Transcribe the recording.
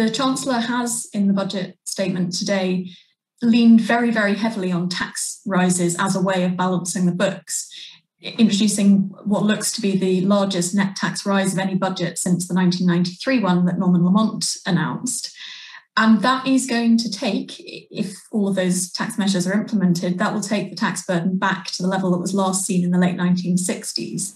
The Chancellor has, in the budget statement today, leaned very, very heavily on tax rises as a way of balancing the books, introducing what looks to be the largest net tax rise of any budget since the 1993 one that Norman Lamont announced. And that is going to take, if all of those tax measures are implemented, that will take the tax burden back to the level that was last seen in the late 1960s.